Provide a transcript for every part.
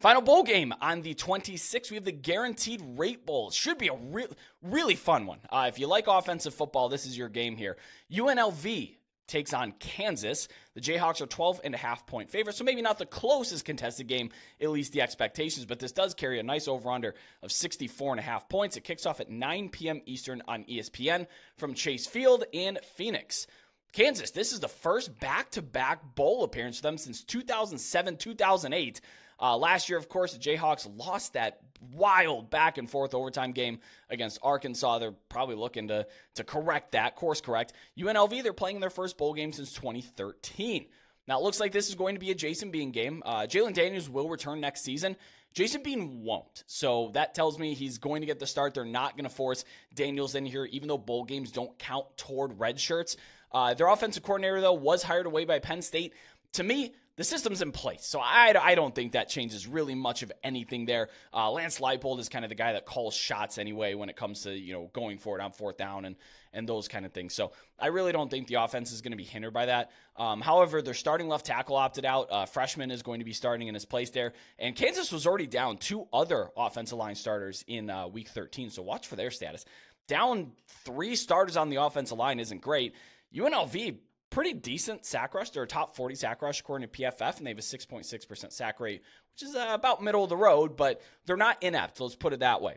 Final bowl game on the 26th. We have the Guaranteed Rate Bowl. Should be a re- really fun one. Uh, if you like offensive football, this is your game here. UNLV takes on Kansas. The Jayhawks are 12 and a half point favorites, so maybe not the closest contested game, at least the expectations, but this does carry a nice over under of 64 and a half points. It kicks off at 9 p.m. Eastern on ESPN from Chase Field in Phoenix. Kansas, this is the first back to back bowl appearance for them since 2007 2008. Uh, last year, of course, the Jayhawks lost that wild back and forth overtime game against Arkansas. They're probably looking to, to correct that, course correct. UNLV, they're playing their first bowl game since 2013. Now, it looks like this is going to be a Jason Bean game. Uh, Jalon Daniels will return next season. Jason Bean won't. So that tells me he's going to get the start. They're not going to force Daniels in here, even though bowl games don't count toward red shirts. Uh, their offensive coordinator, though, was hired away by Penn State. To me, the system's in place. So I, I don't think that changes really much of anything there. Uh, Lance Leipold is kind of the guy that calls shots anyway when it comes to, you know, going for it on fourth down and, and those kind of things. So I really don't think the offense is going to be hindered by that. Um, however, their starting left tackle opted out. Uh, freshman is going to be starting in his place there. And Kansas was already down two other offensive line starters in uh, week 13. So watch for their status. Down three starters on the offensive line isn't great. UNLV pretty decent sack rush. They're a top 40 sack rush according to PFF, and they have a 6.6% sack rate, which is uh, about middle of the road, but they're not inept. Let's put it that way.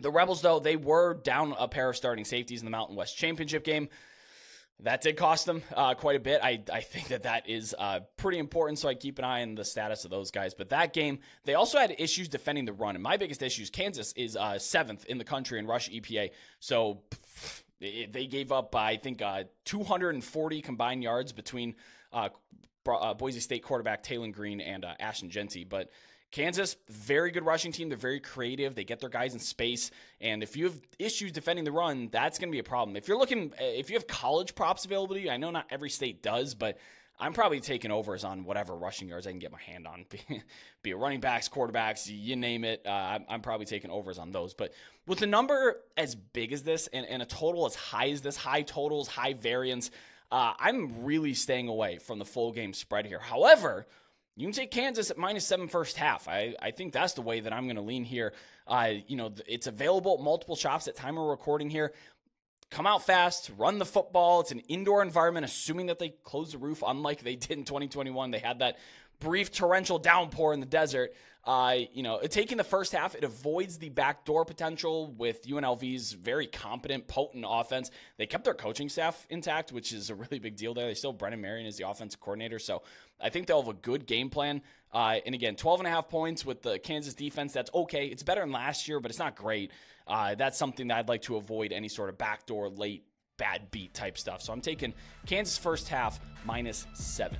The Rebels, though, they were down a pair of starting safeties in the Mountain West Championship game. That did cost them uh, quite a bit. I, I think that that is uh, pretty important, so I keep an eye on the status of those guys. But that game, they also had issues defending the run. And my biggest issues, Kansas is uh, seventh in the country in rush EPA. So they gave up, I think, uh, 240 combined yards between uh, uh, Boise State quarterback Taylen Green and uh, Ashton Jeanty. But Kansas, very good rushing team. They're very creative. They get their guys in space. And if you have issues defending the run, that's going to be a problem. If you're looking, if you have college props availability, I know not every state does, but I'm probably taking overs on whatever rushing yards I can get my hand on, be, it running backs, quarterbacks, you name it. Uh, I'm, I'm, probably taking overs on those. But with a number as big as this and, and a total as high as this, high totals, high variance, uh, I'm really staying away from the full game spread here. However, you can take Kansas at minus seven first half. I, I think that's the way that I'm going to lean here. Uh, you know, it's available at multiple shops at time of recording here come out fast, run the football. It's an indoor environment, assuming that they close the roof, unlike they did in 2021. They had that brief torrential downpour in the desert. Uh, you know, taking the first half, it avoids the backdoor potential with UNLV's very competent, potent offense. They kept their coaching staff intact, which is a really big deal there. They still have Brennan Marion is the offensive coordinator. So I think they'll have a good game plan. Uh, and again, 12 and a half points with the Kansas defense. That's okay. It's better than last year, but it's not great. Uh, that's something that I'd like to avoid any sort of backdoor late bad beat type stuff. So I'm taking Kansas first half minus seven.